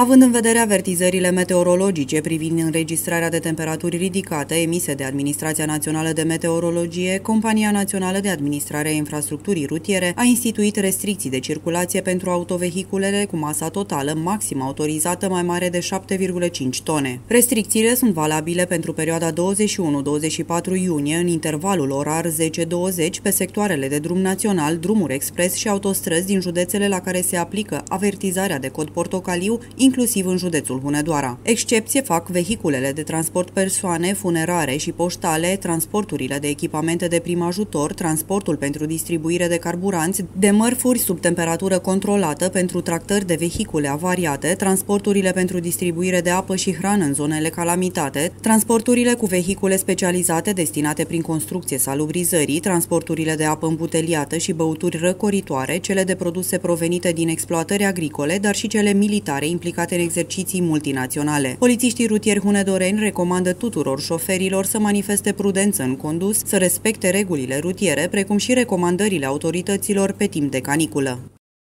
Având în vedere avertizările meteorologice privind înregistrarea de temperaturi ridicate emise de Administrația Națională de Meteorologie, Compania Națională de Administrare a Infrastructurii Rutiere a instituit restricții de circulație pentru autovehiculele cu masa totală maximă autorizată mai mare de 7,5 tone. Restricțiile sunt valabile pentru perioada 21-24 iunie în intervalul orar 10-20 pe sectoarele de drum național, drumuri expres și autostrăzi din județele la care se aplică avertizarea de cod portocaliu, inclusiv în județul Hunedoara. Excepție fac vehiculele de transport persoane, funerare și poștale, transporturile de echipamente de prim ajutor, transportul pentru distribuire de carburanți, de mărfuri sub temperatură controlată pentru tractări de vehicule avariate, transporturile pentru distribuire de apă și hrană în zonele calamitate, transporturile cu vehicule specializate destinate prin construcție salubrizării, transporturile de apă îmbuteliată și băuturi răcoritoare, cele de produse provenite din exploatări agricole, dar și cele militare implicate implicate în exerciții multinaționale. Polițiștii rutieri hunedoreni recomandă tuturor șoferilor să manifeste prudență în condus, să respecte regulile rutiere, precum și recomandările autorităților pe timp de caniculă.